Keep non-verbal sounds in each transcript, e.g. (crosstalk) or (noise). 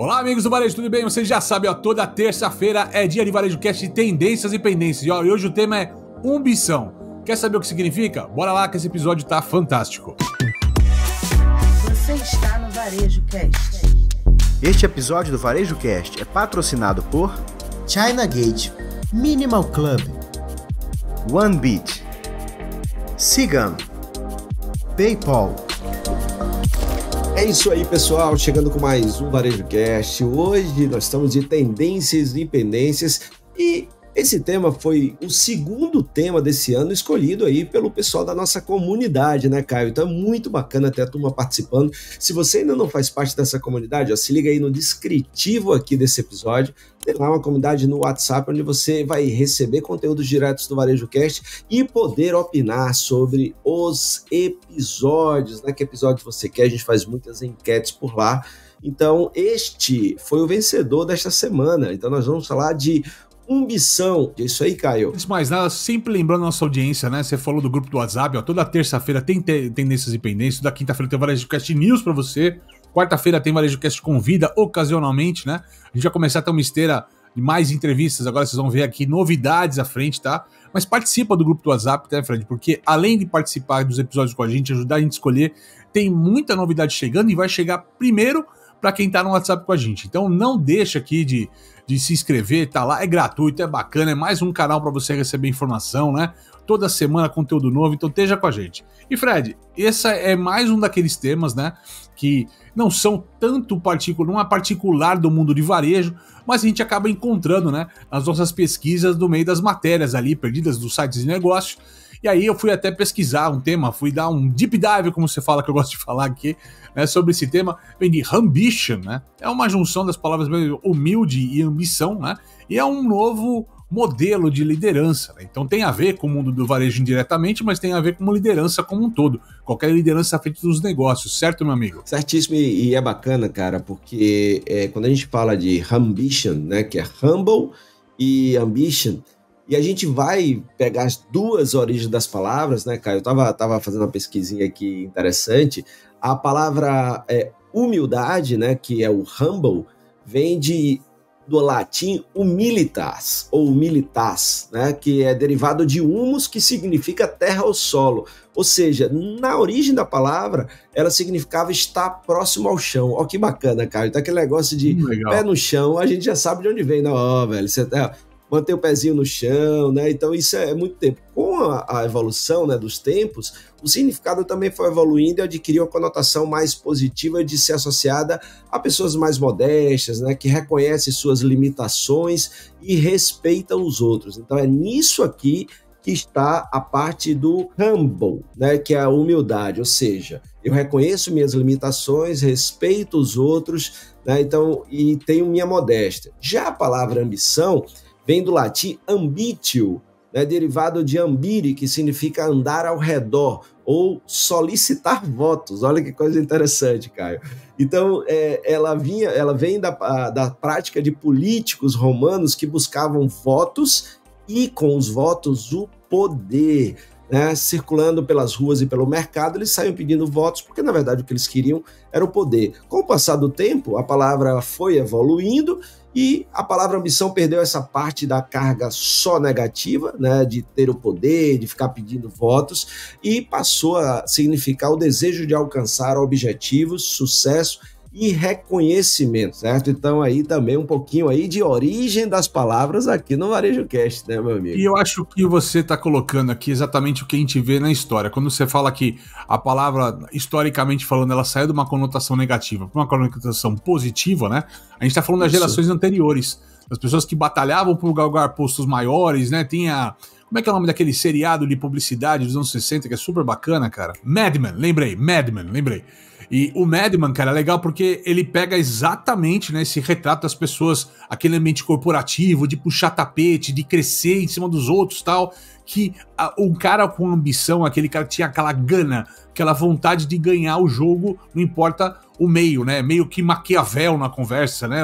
Olá, amigos do Varejo, tudo bem? Vocês já sabem, ó, toda terça-feira é dia de Varejo Cast de tendências e pendências. E, ó, e hoje o tema é ambição. Quer saber o que significa? Bora lá que esse episódio tá fantástico. Você está no Varejo Cast. Este episódio do Varejo Cast é patrocinado por China Gate, Minimal Club, OneBeat, Sigam, PayPal. É isso aí, pessoal. Chegando com mais um Varejo Cast. Hoje nós estamos de tendências e pendências e esse tema foi o segundo tema desse ano escolhido aí pelo pessoal da nossa comunidade, né, Caio? Então é muito bacana ter a turma participando. Se você ainda não faz parte dessa comunidade, ó, se liga aí no descritivo aqui desse episódio. Tem lá uma comunidade no WhatsApp onde você vai receber conteúdos diretos do Varejo Cast e poder opinar sobre os episódios, né? Que episódio você quer? A gente faz muitas enquetes por lá. Então, este foi o vencedor desta semana. Então, nós vamos falar de ambição. É isso aí, Caio. Antes mais nada, sempre lembrando nossa audiência, né? Você falou do grupo do WhatsApp, ó. Toda terça-feira tem te tendências e pendências. Da quinta-feira tem Varejo Cast News pra você. Quarta-feira tem Varejo Cast Convida, ocasionalmente, né? A gente vai começar a ter uma esteira de mais entrevistas. Agora vocês vão ver aqui novidades à frente, tá? Mas participa do grupo do WhatsApp, tá, Fred? Porque além de participar dos episódios com a gente, ajudar a gente a escolher, tem muita novidade chegando e vai chegar primeiro para quem tá no WhatsApp com a gente. Então não deixa aqui de, de se inscrever, tá lá, é gratuito, é bacana, é mais um canal para você receber informação, né? Toda semana conteúdo novo, então esteja com a gente. E Fred, esse é mais um daqueles temas, né, que não são tanto particular, não é particular do mundo de varejo, mas a gente acaba encontrando, né, nas nossas pesquisas do meio das matérias ali perdidas dos sites de negócio e aí eu fui até pesquisar um tema, fui dar um deep dive, como você fala, que eu gosto de falar aqui, né, sobre esse tema, vem de ambition, né? É uma junção das palavras humilde e ambição, né? E é um novo modelo de liderança. Né? Então tem a ver com o mundo do varejo indiretamente, mas tem a ver com liderança como um todo. Qualquer liderança à frente dos negócios, certo, meu amigo? Certíssimo, e é bacana, cara, porque é, quando a gente fala de ambition, né, que é humble e ambition, e a gente vai pegar as duas origens das palavras, né, Caio? Eu tava, tava fazendo uma pesquisinha aqui interessante. A palavra é, humildade, né, que é o humble, vem de do latim humilitas ou humilitas, né, que é derivado de humus, que significa terra ou solo. Ou seja, na origem da palavra, ela significava estar próximo ao chão. Ó, que bacana, cara. Então, aquele negócio de hum, pé no chão, a gente já sabe de onde vem, não, ó, velho. Você tá, manter o pezinho no chão, né? Então isso é muito tempo. Com a, a, evolução né, dos tempos, o significado também foi evoluindo e adquiriu uma conotação mais positiva de ser associada a pessoas mais modestas, né? Que reconhecem suas limitações e respeitam os outros. Então é nisso aqui que está a parte do humble, né, que é a humildade, ou seja, eu reconheço minhas limitações, respeito os outros, né, então e tenho minha modéstia. Já a palavra ambição vem do latim ambitio, né, derivado de ambire, que significa andar ao redor ou solicitar votos. Olha que coisa interessante, Caio. Então, é, ela vinha, ela vem da, da prática de políticos romanos que buscavam votos e com os votos o poder. Né, circulando pelas ruas e pelo mercado, eles saíam pedindo votos, porque na verdade o que eles queriam era o poder. Com o passar do tempo, a palavra foi evoluindo e a palavra ambição perdeu essa parte da carga só negativa, né, de ter o poder, de ficar pedindo votos, e passou a significar o desejo de alcançar objetivos, sucesso e reconhecimento, certo? Então aí também um pouquinho aí de origem das palavras aqui no Varejo Cast, né, meu amigo? E eu acho que você está colocando aqui exatamente o que a gente vê na história. Quando você fala que a palavra, historicamente falando, ela saiu de uma conotação negativa para uma conotação positiva, né? A gente está falando Isso. das gerações anteriores, das pessoas que batalhavam por galgar postos maiores, né? Tinha como é que é o nome daquele seriado de publicidade dos anos 60 que é super bacana, cara? Madman, lembrei, Madman, lembrei. E o Madman, cara, é legal porque ele pega exatamente né, esse retrato das pessoas, aquele ambiente corporativo, de puxar tapete, de crescer em cima dos outros tal. Que a, um cara com ambição, aquele cara que tinha aquela gana, aquela vontade de ganhar o jogo, não importa o meio, né? Meio que Maquiavel na conversa, né?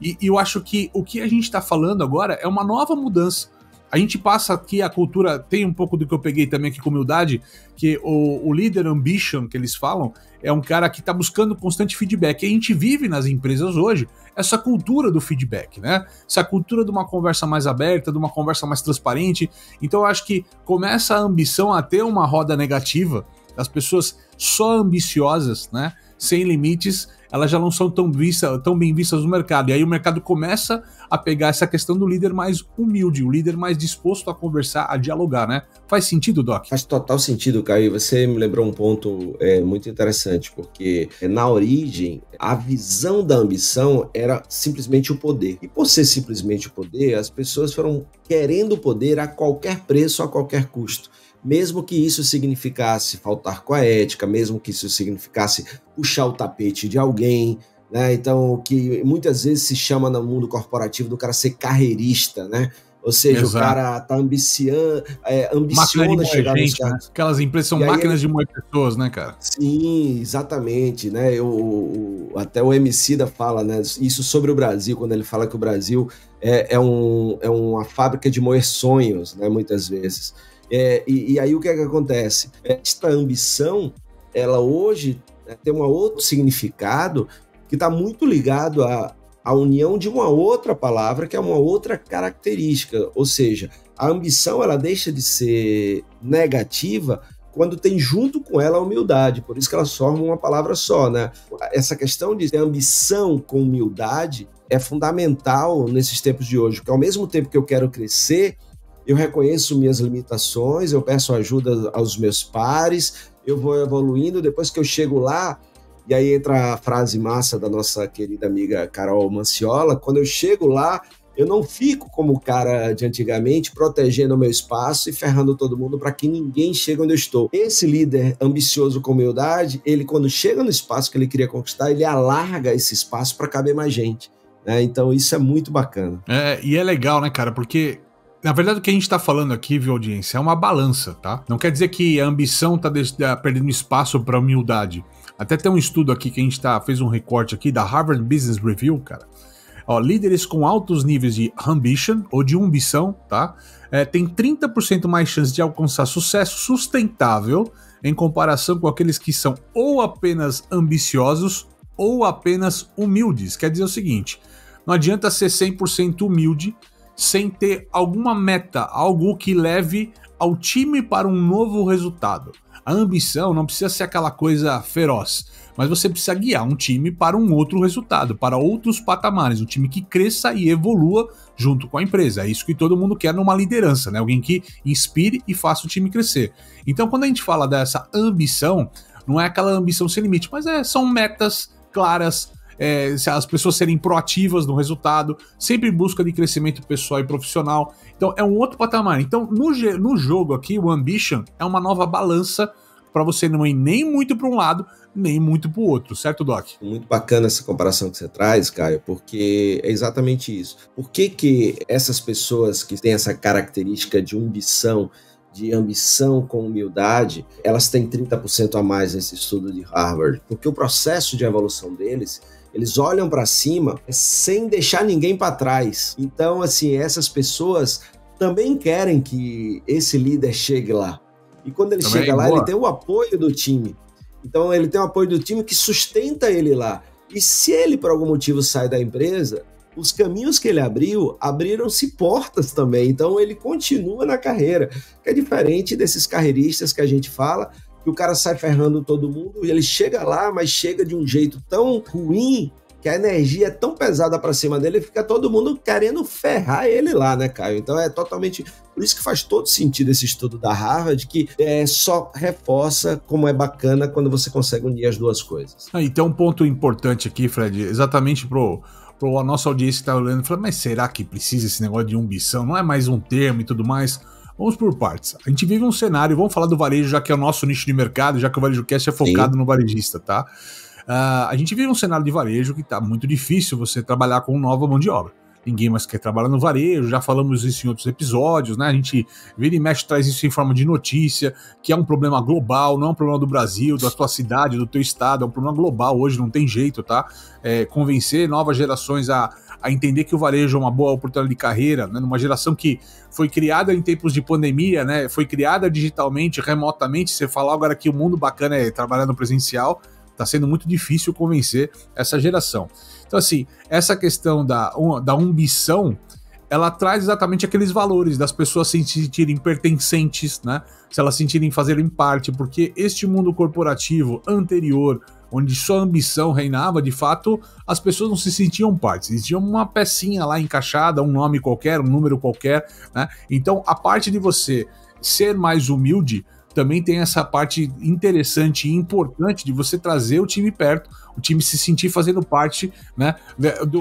E, e eu acho que o que a gente tá falando agora é uma nova mudança a gente passa aqui a cultura, tem um pouco do que eu peguei também aqui com humildade, que o, o líder ambition que eles falam é um cara que está buscando constante feedback. A gente vive nas empresas hoje essa cultura do feedback, né? Essa cultura de uma conversa mais aberta, de uma conversa mais transparente. Então eu acho que começa a ambição a ter uma roda negativa, as pessoas só ambiciosas, né? Sem limites, elas já não são tão, vista, tão bem vistas no mercado. E aí o mercado começa a pegar essa questão do líder mais humilde, o líder mais disposto a conversar, a dialogar, né? Faz sentido, Doc? Faz total sentido, Caio. Você me lembrou um ponto é, muito interessante, porque é, na origem, a visão da ambição era simplesmente o poder. E por ser simplesmente o poder, as pessoas foram querendo o poder a qualquer preço, a qualquer custo mesmo que isso significasse faltar com a ética, mesmo que isso significasse puxar o tapete de alguém, né? Então, que muitas vezes se chama no mundo corporativo do cara ser carreirista, né? Ou seja, Exato. o cara tá ambiciando, é, ambiciona chegar gente, né? Aquelas empresas são máquinas ele... de moer pessoas, né, cara? Sim, exatamente, né? Eu, o, até o MC da fala, né? Isso sobre o Brasil, quando ele fala que o Brasil é, é, um, é uma fábrica de moer sonhos, né? Muitas vezes. É, e, e, aí o que é que acontece? Esta ambição, ela hoje né, tem um outro significado que está muito ligado à, à união de uma outra palavra, que é uma outra característica. Ou seja, a ambição ela deixa de ser negativa quando tem junto com ela a humildade. Por isso que elas formam uma palavra só, né? Essa questão de ter ambição com humildade é fundamental nesses tempos de hoje, porque ao mesmo tempo que eu quero crescer, eu reconheço minhas limitações, eu peço ajuda aos meus pares, eu vou evoluindo. Depois que eu chego lá, e aí entra a frase massa da nossa querida amiga Carol Manciola: quando eu chego lá, eu não fico como o cara de antigamente, protegendo o meu espaço e ferrando todo mundo para que ninguém chegue onde eu estou. Esse líder ambicioso com humildade, ele quando chega no espaço que ele queria conquistar, ele alarga esse espaço para caber mais gente. Né? Então isso é muito bacana. É, e é legal, né, cara? Porque na verdade, o que a gente está falando aqui, viu, audiência, é uma balança, tá? Não quer dizer que a ambição está perdendo espaço para humildade. Até tem um estudo aqui que a gente tá, fez um recorte aqui da Harvard Business Review, cara. Ó, líderes com altos níveis de ambition ou de ambição, tá? É, tem 30% mais chance de alcançar sucesso sustentável em comparação com aqueles que são ou apenas ambiciosos ou apenas humildes. Quer dizer o seguinte: não adianta ser 100% humilde sem ter alguma meta, algo que leve ao time para um novo resultado. A ambição não precisa ser aquela coisa feroz, mas você precisa guiar um time para um outro resultado, para outros patamares, um time que cresça e evolua junto com a empresa. É isso que todo mundo quer numa liderança, né? Alguém que inspire e faça o time crescer. Então, quando a gente fala dessa ambição, não é aquela ambição sem limite, mas é, são metas claras, é, as pessoas serem proativas no resultado, sempre em busca de crescimento pessoal e profissional. Então é um outro patamar. Então no, no jogo aqui, o Ambition é uma nova balança para você não ir nem muito para um lado, nem muito para o outro, certo, Doc? Muito bacana essa comparação que você traz, Caio, porque é exatamente isso. Por que, que essas pessoas que têm essa característica de ambição, de ambição com humildade, elas têm 30% a mais nesse estudo de Harvard? Porque o processo de evolução deles eles olham para cima sem deixar ninguém para trás. Então, assim, essas pessoas também querem que esse líder chegue lá. E quando ele também, chega lá, boa. ele tem o apoio do time. Então, ele tem o apoio do time que sustenta ele lá. E se ele, por algum motivo, sai da empresa, os caminhos que ele abriu, abriram-se portas também. Então, ele continua na carreira, que é diferente desses carreiristas que a gente fala, que o cara sai ferrando todo mundo e ele chega lá, mas chega de um jeito tão ruim que a energia é tão pesada para cima dele, fica todo mundo querendo ferrar ele lá, né, Caio? Então é totalmente. Por isso que faz todo sentido esse estudo da Harvard, que é, só reforça como é bacana quando você consegue unir as duas coisas. Ah, e tem um ponto importante aqui, Fred, exatamente pro, pro a nossa audiência que tá olhando, falando, mas será que precisa esse negócio de ambição? Não é mais um termo e tudo mais? Vamos por partes. A gente vive um cenário, vamos falar do varejo, já que é o nosso nicho de mercado, já que o Varejo Cast é focado Sim. no varejista, tá? Uh, a gente vive um cenário de varejo que tá muito difícil você trabalhar com nova mão de obra ninguém mais quer trabalhar no varejo, já falamos isso em outros episódios, né? A gente vira e mexe, traz isso em forma de notícia, que é um problema global, não é um problema do Brasil, da tua cidade, do teu estado, é um problema global hoje, não tem jeito, tá? É, convencer novas gerações a, a entender que o varejo é uma boa oportunidade de carreira, né? numa geração que foi criada em tempos de pandemia, né? Foi criada digitalmente, remotamente. Você falar agora que o mundo bacana é trabalhar no presencial, tá sendo muito difícil convencer essa geração. Então, assim, essa questão da, da ambição ela traz exatamente aqueles valores das pessoas se sentirem pertencentes, né? Se elas se sentirem fazerem parte, porque este mundo corporativo anterior, onde só ambição reinava, de fato, as pessoas não se sentiam parte, existia uma pecinha lá encaixada, um nome qualquer, um número qualquer, né? Então, a parte de você ser mais humilde também tem essa parte interessante e importante de você trazer o time perto, o time se sentir fazendo parte né,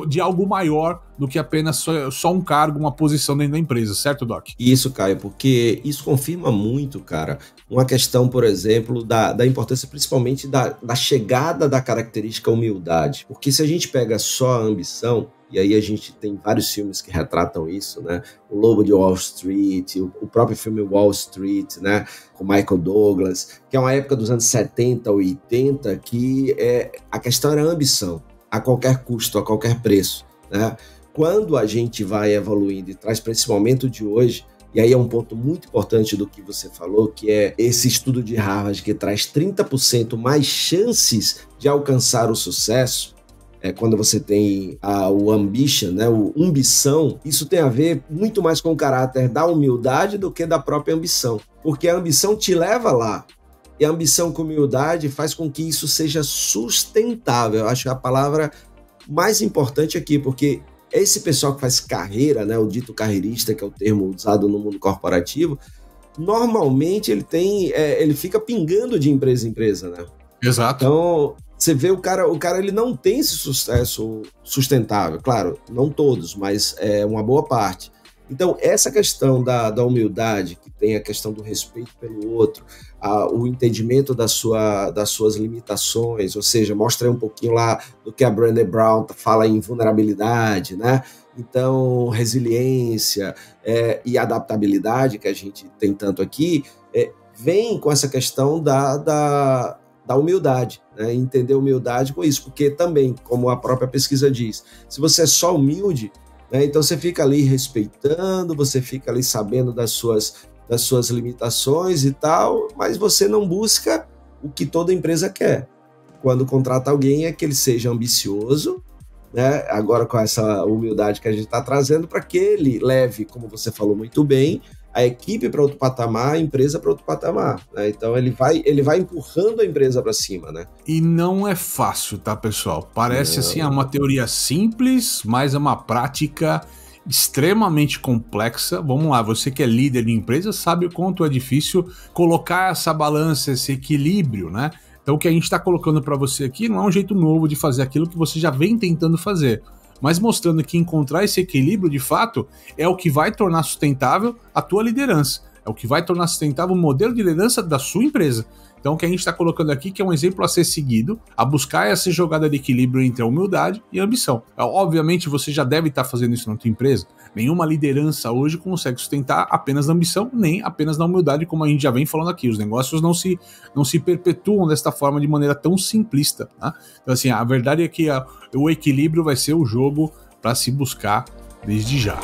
de algo maior do que apenas só, só, um cargo, uma posição dentro da empresa, certo, Doc? Isso, Caio, porque isso confirma muito, cara, uma questão, por exemplo, da, da importância principalmente da, da chegada da característica humildade. Porque se a gente pega só a ambição, e aí a gente tem vários filmes que retratam isso, né? O Lobo de Wall Street, o, próprio filme Wall Street, né? Com Michael Douglas, que é uma época dos anos 70, 80, que é, a questão era a ambição, a qualquer custo, a qualquer preço, né? Quando a gente vai evoluindo e traz para esse momento de hoje, e aí é um ponto muito importante do que você falou, que é esse estudo de Harvard que traz 30% mais chances de alcançar o sucesso, é, quando você tem a, o ambition, né, o ambição, isso tem a ver muito mais com o caráter da humildade do que da própria ambição. Porque a ambição te leva lá. E a ambição com humildade faz com que isso seja sustentável. Eu acho que a palavra mais importante aqui, porque esse pessoal que faz carreira, né, o dito carreirista, que é o termo usado no mundo corporativo, normalmente ele tem, é, ele fica pingando de empresa em empresa, né? Exato. Então, você vê o cara, o cara ele não tem esse sucesso sustentável, claro, não todos, mas é uma boa parte. Então, essa questão da, da humildade, que tem a questão do respeito pelo outro, a, o entendimento da sua, das suas limitações, ou seja, mostra aí um pouquinho lá do que a Brené Brown fala em vulnerabilidade, né? Então, resiliência é, e adaptabilidade, que a gente tem tanto aqui, é, vem com essa questão da, da, da humildade, né? entender humildade com isso, porque também, como a própria pesquisa diz, se você é só humilde, né? então você fica ali respeitando, você fica ali sabendo das suas, das suas limitações e tal, mas você não busca o que toda empresa quer. Quando contrata alguém é que ele seja ambicioso, né? agora com essa humildade que a gente está trazendo, para que ele leve, como você falou muito bem, a equipe para outro patamar, a empresa para outro patamar. Né? Então ele vai, ele vai empurrando a empresa para cima, né? E não é fácil, tá, pessoal? Parece não. assim uma teoria simples, mas é uma prática extremamente complexa. Vamos lá, você que é líder de empresa sabe o quanto é difícil colocar essa balança, esse equilíbrio, né? Então o que a gente está colocando para você aqui não é um jeito novo de fazer aquilo que você já vem tentando fazer mas mostrando que encontrar esse equilíbrio de fato é o que vai tornar sustentável a tua liderança, é o que vai tornar sustentável o modelo de liderança da sua empresa. Então, o que a gente está colocando aqui que é um exemplo a ser seguido, a buscar essa jogada de equilíbrio entre a humildade e a ambição. Obviamente, você já deve estar tá fazendo isso na sua empresa. Nenhuma liderança hoje consegue sustentar apenas na ambição, nem apenas na humildade, como a gente já vem falando aqui. Os negócios não se, não se perpetuam desta forma de maneira tão simplista. Tá? Então, assim, a verdade é que a, o equilíbrio vai ser o jogo para se buscar desde já.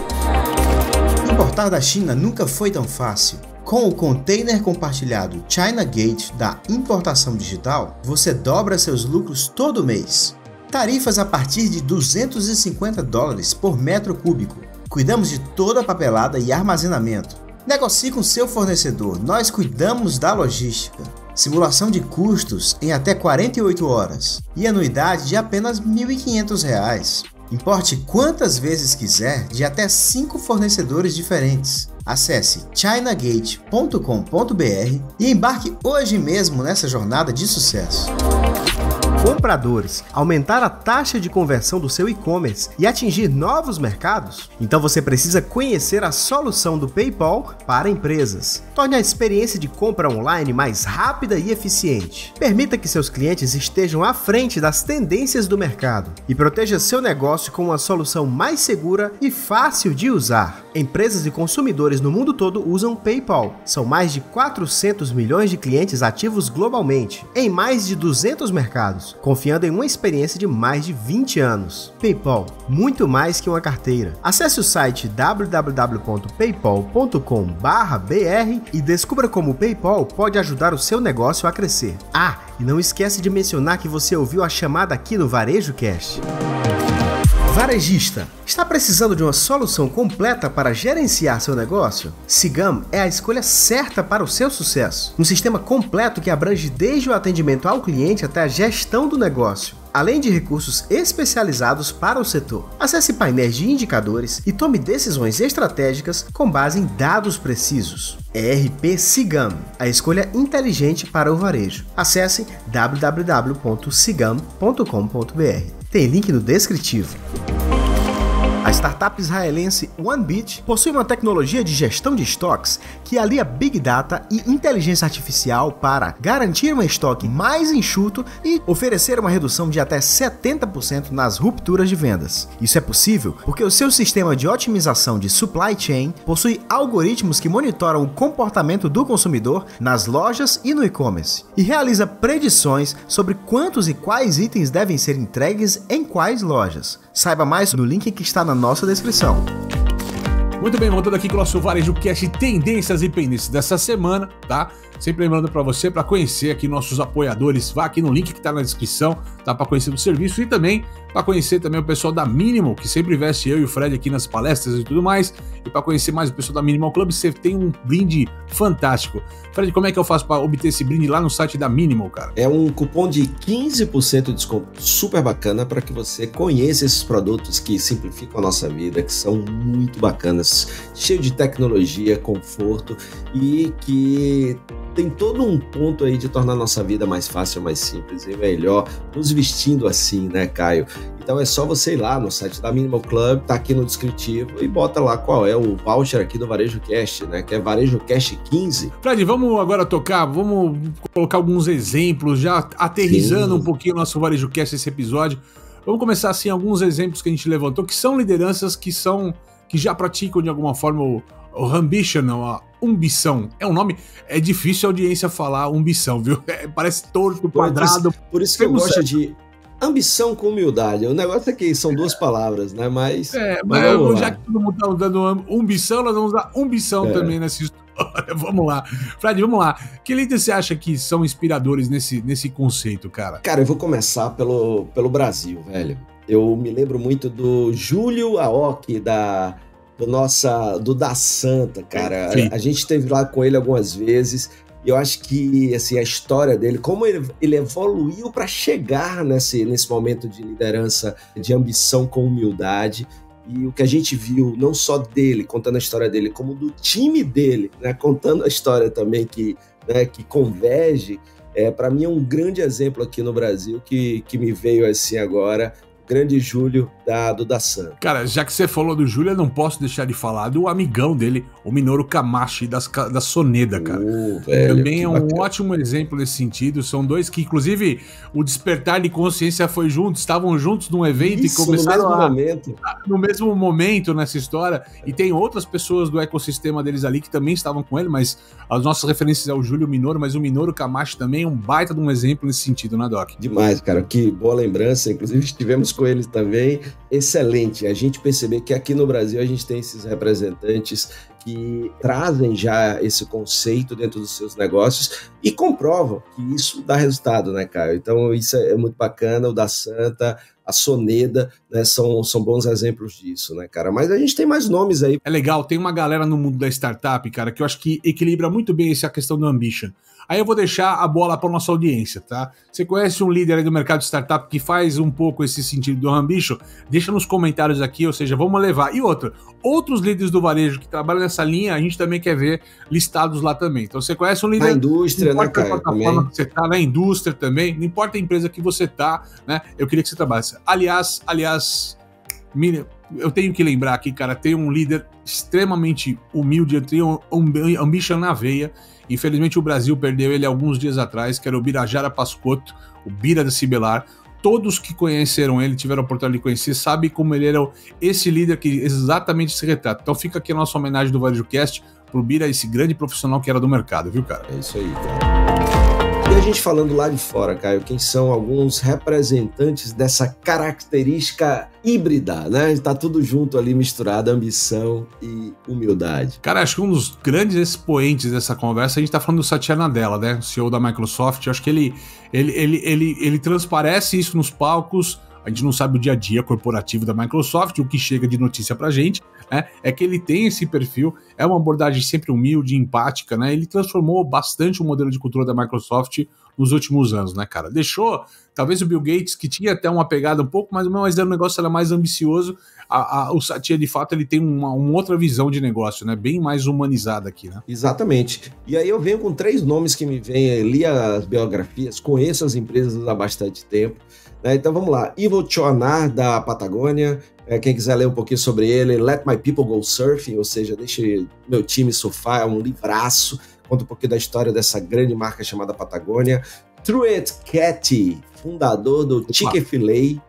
Importar da China nunca foi tão fácil. Com o container compartilhado China Gate da importação digital, você dobra seus lucros todo mês. Tarifas a partir de 250 dólares por metro cúbico. Cuidamos de toda a papelada e armazenamento. Negocie com seu fornecedor, nós cuidamos da logística. Simulação de custos em até 48 horas e anuidade de apenas R$ 1.500. Importe quantas vezes quiser de até 5 fornecedores diferentes. Acesse chinagate.com.br e embarque hoje mesmo nessa jornada de sucesso compradores, aumentar a taxa de conversão do seu e-commerce e atingir novos mercados? Então você precisa conhecer a solução do PayPal para empresas. Torne a experiência de compra online mais rápida e eficiente. Permita que seus clientes estejam à frente das tendências do mercado e proteja seu negócio com uma solução mais segura e fácil de usar. Empresas e consumidores no mundo todo usam PayPal. São mais de 400 milhões de clientes ativos globalmente, em mais de 200 mercados. Confiando em uma experiência de mais de 20 anos. PayPal, muito mais que uma carteira. Acesse o site www.paypal.com/br e descubra como o PayPal pode ajudar o seu negócio a crescer. Ah, e não esquece de mencionar que você ouviu a chamada aqui no Varejo Cast. Varejista, está precisando de uma solução completa para gerenciar seu negócio? Sigam é a escolha certa para o seu sucesso. Um sistema completo que abrange desde o atendimento ao cliente até a gestão do negócio além de recursos especializados para o setor. Acesse painéis de indicadores e tome decisões estratégicas com base em dados precisos. ERP Sigam, a escolha inteligente para o varejo. Acesse www.sigam.com.br. Tem link no descritivo. A startup israelense OneBit possui uma tecnologia de gestão de estoques que alia Big Data e inteligência artificial para garantir um estoque mais enxuto e oferecer uma redução de até 70% nas rupturas de vendas. Isso é possível porque o seu sistema de otimização de supply chain possui algoritmos que monitoram o comportamento do consumidor nas lojas e no e-commerce e realiza predições sobre quantos e quais itens devem ser entregues em quais lojas. Saiba mais no link que está na nossa descrição. Muito bem, voltando aqui com o nosso Varejo Cast Tendências e Pendências dessa semana, tá? Sempre lembrando para você, para conhecer aqui nossos apoiadores, vá aqui no link que está na descrição, tá? Para conhecer o serviço e também para conhecer também o pessoal da Minimal, que sempre veste eu e o Fred aqui nas palestras e tudo mais. E para conhecer mais o pessoal da Minimal Club, você tem um brinde fantástico. Fred, como é que eu faço para obter esse brinde lá no site da Minimal, cara? É um cupom de 15% de desconto super bacana para que você conheça esses produtos que simplificam a nossa vida, que são muito bacanas, cheio de tecnologia, conforto e que tem todo um ponto aí de tornar a nossa vida mais fácil, mais simples e melhor, nos vestindo assim, né, Caio? Então é só você ir lá no site da Minimal Club, tá aqui no descritivo e bota lá qual é o voucher aqui do Varejo Cast, né? Que é Varejo Cast 15. Fred, vamos agora tocar, vamos colocar alguns exemplos, já aterrizando Sim. um pouquinho o nosso Varejo Cast esse episódio. Vamos começar assim alguns exemplos que a gente levantou, que são lideranças que são que já praticam de alguma forma o, o ambition, a ambição. É um nome, é difícil a audiência falar ambição, viu? (laughs) É, parece torto, quadrado. Por isso, que eu gosto certo. de ambição com humildade. O negócio é que são duas palavras, né? Mas. É, mas eu, já que todo mundo tá dando ambição, nós vamos usar ambição é. também nessa história. (laughs) vamos lá. Fred, vamos lá. Que líderes você acha que são inspiradores nesse, nesse conceito, cara? Cara, eu vou começar pelo, pelo Brasil, velho. Eu me lembro muito do Júlio Aoki, da do nossa do da Santa, cara. A, a, gente esteve lá com ele algumas vezes. E eu acho que assim a história dele, como ele, ele evoluiu para chegar nesse, nesse momento de liderança, de ambição com humildade. E o que a gente viu, não só dele, contando a história dele, como do time dele, né, contando a história também que, né, que converge, é, para mim é um grande exemplo aqui no Brasil que, que me veio assim agora grande Júlio da, do Dassan. Cara, já que você falou do Júlio, eu não posso deixar de falar do amigão dele, o Minoru Kamashi das, da Soneda, cara. Uh, velho, Também é um bacana. ótimo exemplo nesse sentido. São dois que, inclusive, o despertar de consciência foi junto, estavam juntos num evento Isso, e começaram no mesmo a, momento. no mesmo momento nessa história. E tem outras pessoas do ecossistema deles ali que também estavam com ele, mas as nossas referências é o Júlio Minoru, mas o Minoru Kamashi também é um baita de um exemplo nesse sentido, né, Doc? Demais, cara. Que boa lembrança. Inclusive, estivemos com eles também. Excelente. A gente perceber que aqui no Brasil a gente tem esses representantes que trazem já esse conceito dentro dos seus negócios e comprovam que isso dá resultado, né, Caio? Então, isso é muito bacana. O da Santa, a Soneda, né, são, são bons exemplos disso, né, cara? Mas a gente tem mais nomes aí. É legal, tem uma galera no mundo da startup, cara, que eu acho que equilibra muito bem essa questão do ambition. Aí eu vou deixar a bola para nossa audiência, tá? Você conhece um líder aí do mercado de startup que faz um pouco esse sentido do ambition? Deixa nos comentários aqui, ou seja, vamos levar. E outra, outros líderes do varejo que trabalham nessa linha, a gente também quer ver listados lá também. Então você conhece um líder... Na indústria, né, cara? plataforma que você tá, na indústria também, não importa a empresa que você tá, né? Eu queria que você trabalhasse. Aliás, aliás, eu tenho que lembrar aqui, cara, tem um líder extremamente humilde, tem um ambition na veia, Infelizmente o Brasil perdeu ele alguns dias atrás, que era o Birajara Pascotto, o Bira da Cibelar. Todos que conheceram ele, tiveram a oportunidade de conhecer, sabem como ele era esse líder que exatamente se retrata. Então fica aqui a nossa homenagem do VarejoCast pro Bira, esse grande profissional que era do mercado, viu, cara? É isso aí, cara. A gente falando lá de fora, Caio, quem são alguns representantes dessa característica híbrida, né? Está tudo junto ali misturado, ambição e humildade. Cara, acho que um dos grandes expoentes dessa conversa, a gente tá falando do Satya Nadella, né? O CEO da Microsoft. Eu acho que ele, ele, ele, ele, ele transparece isso nos palcos. A gente não sabe o dia a dia corporativo da Microsoft, o que chega de notícia pra gente, né? É que ele tem esse perfil, é uma abordagem sempre humilde, empática, né? Ele transformou bastante o modelo de cultura da Microsoft nos últimos anos, né, cara? Deixou, talvez o Bill Gates, que tinha até uma pegada um pouco mais, mas o negócio era mais ambicioso. A, a, o Satya, de fato, ele tem uma, uma, outra visão de negócio, né? Bem mais humanizada aqui, né? Exatamente. E aí eu venho com três nomes que me vêm, li as biografias, conheço as empresas há bastante tempo. Né? Então vamos lá. Ivo Chonar, da Patagônia. É, quem quiser ler um pouquinho sobre ele, Let My People Go Surfing, ou seja, deixe meu time surfar, é um livraço conta um pouquinho da história dessa grande marca chamada Patagônia. Truett Catty, fundador do Chick-fil-A,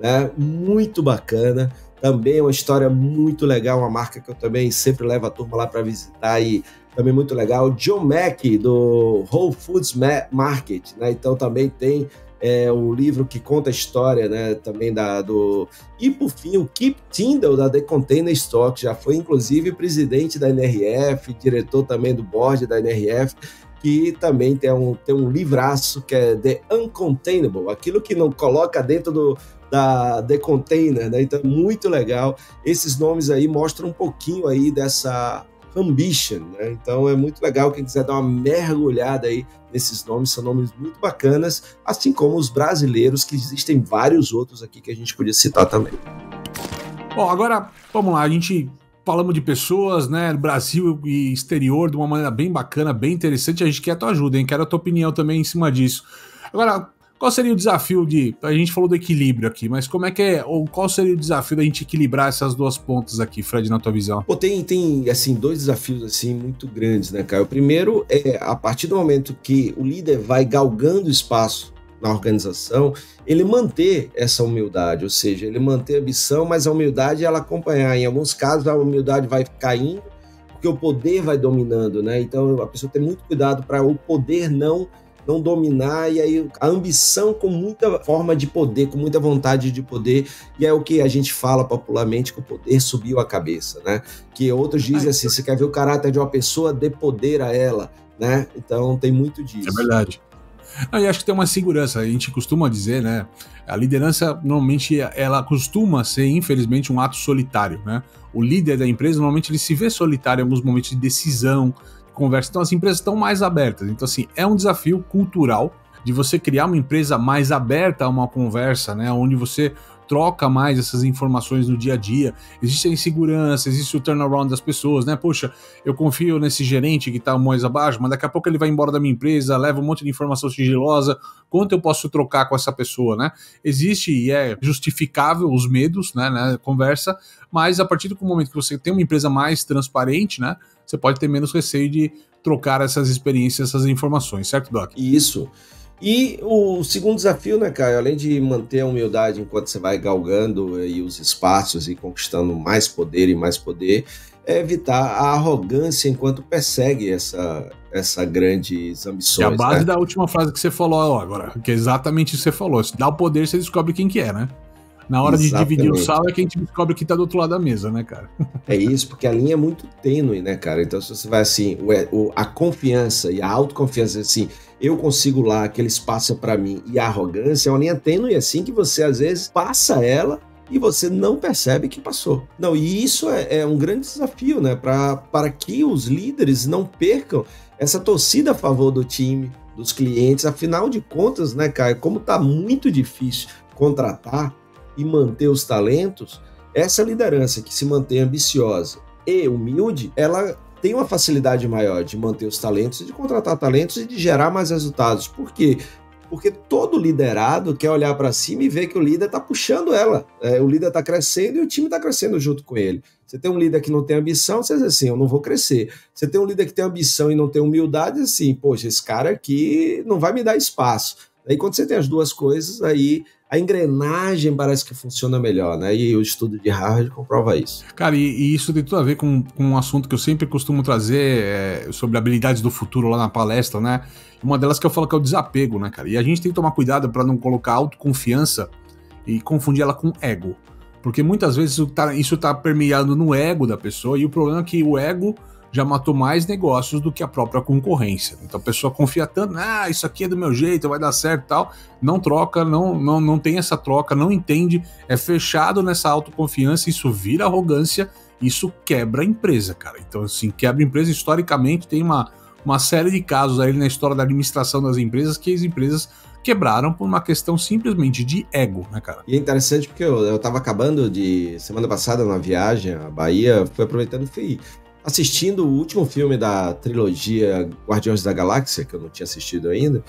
né? muito bacana. Também é uma história muito legal, uma marca que eu também sempre levo a turma lá para visitar e também muito legal. John Mack, do Whole Foods Market, né? Então também tem é o livro que conta a história, né, também da do e por fim o Keep Tyndall da The Container Stock já foi inclusive presidente da NRF, diretor também do board da NRF, que também tem um tem um livraço que é The Uncontainable, aquilo que não coloca dentro do da The Container, né? Então, muito legal. Esses nomes aí mostram um pouquinho aí dessa Ambition, né? Então é muito legal quem quiser dar uma mergulhada aí nesses nomes, são nomes muito bacanas, assim como os brasileiros, que existem vários outros aqui que a gente podia citar também. Bom, agora vamos lá, a gente falamos de pessoas, né, Brasil e exterior de uma maneira bem bacana, bem interessante, a gente quer a tua ajuda, hein? Quero a tua opinião também em cima disso. Agora, qual seria o desafio de. A gente falou do equilíbrio aqui, mas como é que é. Ou qual seria o desafio da gente equilibrar essas duas pontas aqui, Fred, na tua visão? Pô, tem, tem assim, dois desafios assim muito grandes, né, Caio? O primeiro é a partir do momento que o líder vai galgando espaço na organização, ele manter essa humildade, ou seja, ele manter a ambição, mas a humildade ela acompanhar. Em alguns casos, a humildade vai caindo, porque o poder vai dominando, né? Então a pessoa tem muito cuidado para o poder não não dominar, e aí a ambição com muita forma de poder, com muita vontade de poder, e é o que a gente fala popularmente que o poder subiu a cabeça, né? Que outros dizem assim, você quer ver o caráter de uma pessoa, dê poder a ela, né? Então tem muito disso. É verdade. Ah, e acho que tem uma segurança. A gente costuma dizer, né? A liderança normalmente ela costuma ser, infelizmente, um ato solitário, né? O líder da empresa normalmente ele se vê solitário em alguns momentos de decisão, conversa. Então, as empresas estão mais abertas. Então, assim, é um desafio cultural de você criar uma empresa mais aberta a uma conversa, né? Onde você troca mais essas informações no dia a dia. Existe a insegurança, existe o turnaround das pessoas, né? Poxa, eu confio nesse gerente que está mais abaixo, mas daqui a pouco ele vai embora da minha empresa, leva um monte de informação sigilosa. Quanto eu posso trocar com essa pessoa, né? Existe e é justificável os medos, né? né conversa, mas a partir do momento que você tem uma empresa mais transparente, né? Você pode ter menos receio de trocar essas experiências, essas informações, certo, Doc? Isso. E o segundo desafio, né, Caio, além de manter a humildade enquanto você vai galgando aí os espaços e conquistando mais poder e mais poder, é evitar a arrogância enquanto persegue essa, essa grandes ambições. É a base né? da última frase que você falou agora, que é exatamente isso que você falou. Se dá o poder, você descobre quem que é, né? Na hora Exatamente. de dividir o sal é que a gente descobre que tá do outro lado da mesa, né, cara? É isso, porque a linha é muito tênue, né, cara? Então, se você vai assim, a confiança e a autoconfiança, assim, eu consigo lá, aquele espaço é para mim, e a arrogância é uma linha tênue, assim, que você às vezes passa ela e você não percebe que passou. Não, e isso é, é um grande desafio, né, pra, para que os líderes não percam essa torcida a favor do time, dos clientes. Afinal de contas, né, cara, como tá muito difícil contratar e manter os talentos, essa liderança que se mantém ambiciosa e humilde, ela tem uma facilidade maior de manter os talentos, de contratar talentos e de gerar mais resultados. Por quê? Porque todo liderado quer olhar para cima e ver que o líder está puxando ela. É, o líder está crescendo e o time está crescendo junto com ele. Você tem um líder que não tem ambição, você diz assim, eu não vou crescer. Você tem um líder que tem ambição e não tem humildade, assim, poxa, esse cara aqui não vai me dar espaço. Aí quando você tem as duas coisas, aí a engrenagem parece que funciona melhor, né? E o estudo de Harvard comprova isso. Cara, e, e isso tem tudo a ver com, com, um assunto que eu sempre costumo trazer é, sobre habilidades do futuro lá na palestra, né? Uma delas que eu falo que é o desapego, né, cara? E a gente tem que tomar cuidado para não colocar autoconfiança e confundir ela com ego. Porque muitas vezes isso tá, isso tá permeando no ego da pessoa, e o problema é que o ego já matou mais negócios do que a própria concorrência. Então a pessoa confia tanto, ah, isso aqui é do meu jeito, vai dar certo tal. Não troca, não, não, não tem essa troca, não entende, é fechado nessa autoconfiança, isso vira arrogância, isso quebra a empresa, cara. Então, assim, quebra a empresa. Historicamente, tem uma, uma série de casos aí na história da administração das empresas que as empresas quebraram por uma questão simplesmente de ego, né, cara? E é interessante porque eu, eu tava acabando de, semana passada, na viagem à Bahia, fui aproveitando e fui assistindo o último filme da trilogia Guardiões da Galáxia, que eu não tinha assistido ainda,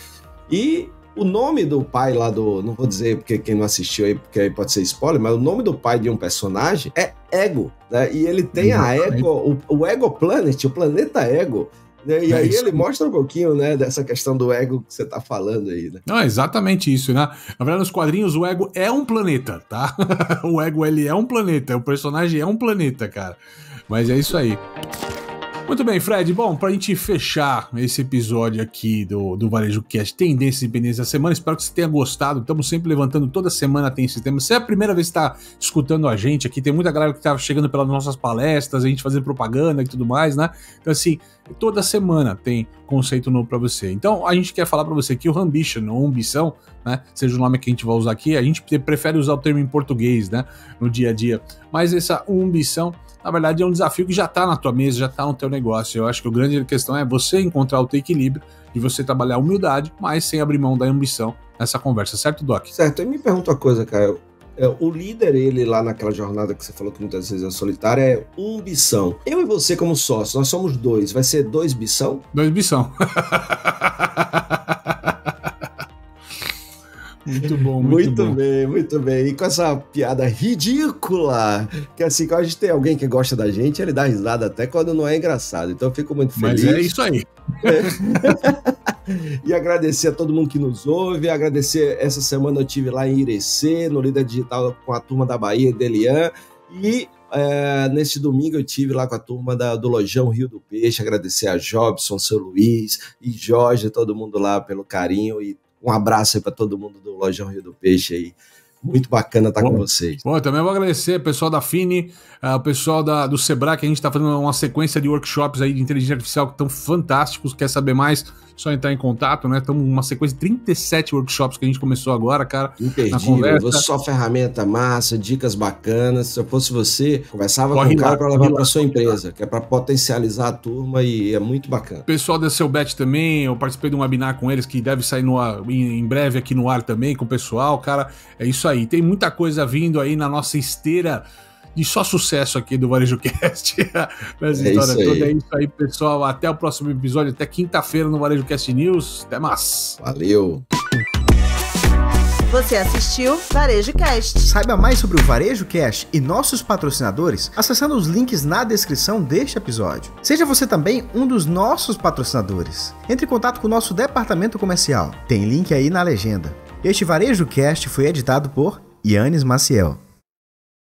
e o nome do pai lá do. Não vou dizer porque quem não assistiu aí, porque aí pode ser spoiler, mas o nome do pai de um personagem é Ego, né? E ele tem a Ego, o, o Ego Planet, o planeta Ego. Né? E é aí isso. ele mostra um pouquinho, né, dessa questão do ego que você tá falando aí, né? Não, é exatamente isso, né? Na verdade, nos quadrinhos, o ego é um planeta, tá? (laughs) o ego, ele é um planeta, o personagem é um planeta, cara. Mas é isso aí. Muito bem, Fred. Bom, para a gente fechar esse episódio aqui do, do Varejo Cast Tendências e Pendências da Semana, espero que você tenha gostado. Estamos sempre levantando, toda semana tem esse tema. Se é a primeira vez que está escutando a gente aqui, tem muita galera que está chegando pelas nossas palestras, a gente fazendo propaganda e tudo mais, né? Então, assim, toda semana tem conceito novo para você. Então, a gente quer falar para você que o ambition, ou ambição, né, seja o nome que a gente vai usar aqui, a gente prefere usar o termo em português, né, no dia a dia. Mas essa ambição na verdade é um desafio que já está na tua mesa, já está no teu negócio. Eu acho que a grande questão é você encontrar o teu equilíbrio de você trabalhar a humildade, mas sem abrir mão da ambição nessa conversa, certo, Doc? Certo. E me pergunta uma coisa, cara. É, o líder, ele lá naquela jornada que você falou que muitas vezes é solitária, é um bição. Eu e você, como sócio, nós somos dois. Vai ser dois bição? Dois bição. (laughs) Muito bom, muito, muito bom. bem, muito bem. E com essa piada ridícula, que assim, quando a gente tem alguém que gosta da gente, ele dá risada até quando não é engraçado. Então eu fico muito feliz. Mas é isso aí. É. (laughs) e agradecer a todo mundo que nos ouve, agradecer essa semana eu tive lá em Irecê, no Líder Digital com a turma da Bahia, Delian, e é, neste domingo eu tive lá com a turma da, do Lojão Rio do Peixe, agradecer a Jobson, seu Luiz e Jorge, todo mundo lá pelo carinho e um abraço aí para todo mundo do Lojão Rio do Peixe aí. Muito bacana estar com vocês. Bom, também vou agradecer o pessoal da Fini, uh, o pessoal da, do Sebrae, que a gente está fazendo uma sequência de workshops aí de inteligência artificial que estão fantásticos. Quer saber mais? Só entrar em contato, né? Estamos uma sequência de 37 workshops que a gente começou agora, cara. Imperdível. Só ferramenta massa, dicas bacanas. Se eu fosse você, conversava Corre com o cara para levar para sua empresa, que é para potencializar a turma e é muito bacana. Pessoal da Seu Bet também, eu participei de um webinar com eles que deve sair no ar, em breve aqui no ar também com o pessoal, cara. É isso aí. Tem muita coisa vindo aí na nossa esteira de só sucesso aqui do Varejo Cast. (laughs) Nessa é história toda. É isso aí, pessoal. Até o próximo episódio, até quinta-feira no Varejo Cast News. Até mais. Valeu. Você assistiu Varejo Cast. Saiba mais sobre o Varejo Cast e nossos patrocinadores acessando os links na descrição deste episódio. Seja você também um dos nossos patrocinadores. Entre em contato com o nosso departamento comercial. Tem link aí na legenda. Este Varejo Cast foi editado por Yannis Maciel.